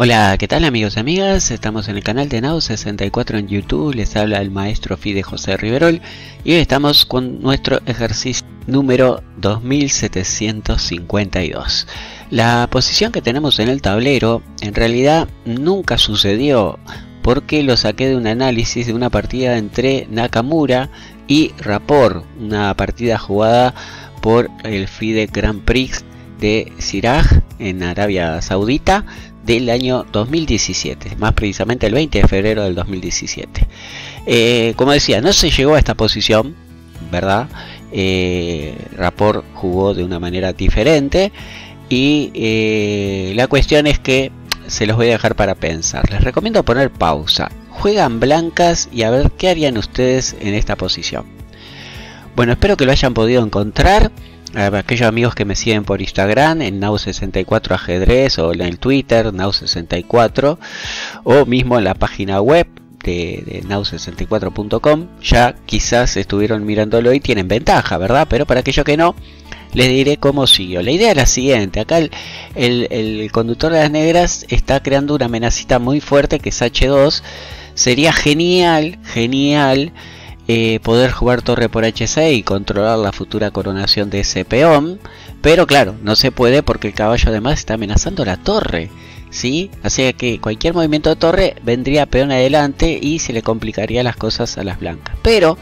Hola, ¿qué tal amigos y amigas? Estamos en el canal de Nau64 en YouTube, les habla el maestro Fide José Riverol y hoy estamos con nuestro ejercicio número 2752. La posición que tenemos en el tablero en realidad nunca sucedió porque lo saqué de un análisis de una partida entre Nakamura y Rapport, una partida jugada por el FIDE Grand Prix de Siraj en Arabia Saudita del año 2017, más precisamente el 20 de febrero del 2017. Eh, como decía, no se llegó a esta posición, ¿verdad? Eh, Rapport jugó de una manera diferente y eh, la cuestión es que se los voy a dejar para pensar. Les recomiendo poner pausa. Juegan blancas y a ver qué harían ustedes en esta posición. Bueno, espero que lo hayan podido encontrar aquellos amigos que me siguen por Instagram en Nau64 Ajedrez o en el Twitter Nau64 o mismo en la página web de, nau64.com ya quizás estuvieron mirándolo y tienen ventaja, ¿verdad? Pero para aquellos que no, les diré cómo siguió. La idea es la siguiente, acá el, el conductor de las negras está creando una amenacita muy fuerte que es H2. Sería genial, genial eh, poder jugar torre por H6 y controlar la futura coronación de ese peón. Pero claro, no se puede porque el caballo además está amenazando la torre. ¿sí? Así que cualquier movimiento de torre vendría peón adelante y se le complicaría las cosas a las blancas. Pero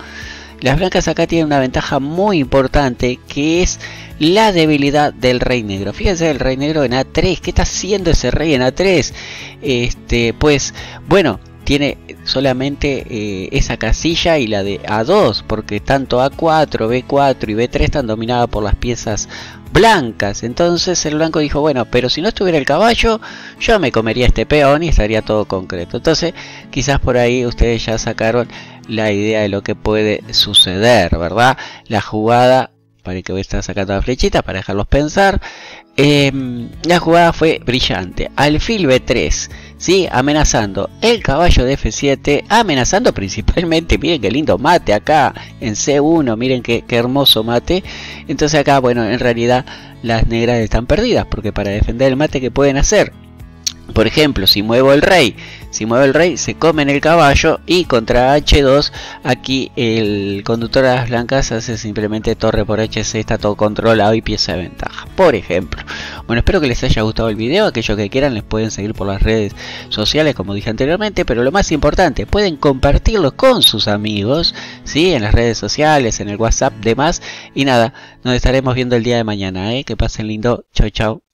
las blancas acá tienen una ventaja muy importante que es la debilidad del rey negro. Fíjense el rey negro en A3. ¿Qué está haciendo ese rey en A3? Este, pues bueno, tiene solamente eh, esa casilla y la de A2, porque tanto A4, B4 y B3 están dominadas por las piezas blancas. Entonces el blanco dijo, bueno, pero si no estuviera el caballo, yo me comería este peón y estaría todo concreto. Entonces quizás por ahí ustedes ya sacaron la idea de lo que puede suceder, ¿verdad? La jugada, para que voy a estar sacando la flechita para dejarlos pensar. Em, la jugada fue brillante. Alfil B3 ¿sí? amenazando el caballo de F7, amenazando principalmente, miren qué lindo mate acá en C1, miren qué, qué hermoso mate. Entonces acá, bueno, en realidad las negras están perdidas, porque para defender el mate, ¿qué pueden hacer? Por ejemplo, si muevo el rey, si muevo el rey, se comen el caballo y contra H2, aquí el conductor de las blancas hace simplemente torre por HC, está todo controlado y pieza de ventaja. Por ejemplo. Bueno, espero que les haya gustado el video. Aquellos que quieran les pueden seguir por las redes sociales, como dije anteriormente. Pero lo más importante, pueden compartirlo con sus amigos, ¿sí? En las redes sociales, en el WhatsApp, demás. Y nada, nos estaremos viendo el día de mañana, ¿eh? Que pasen lindo. Chau, chau.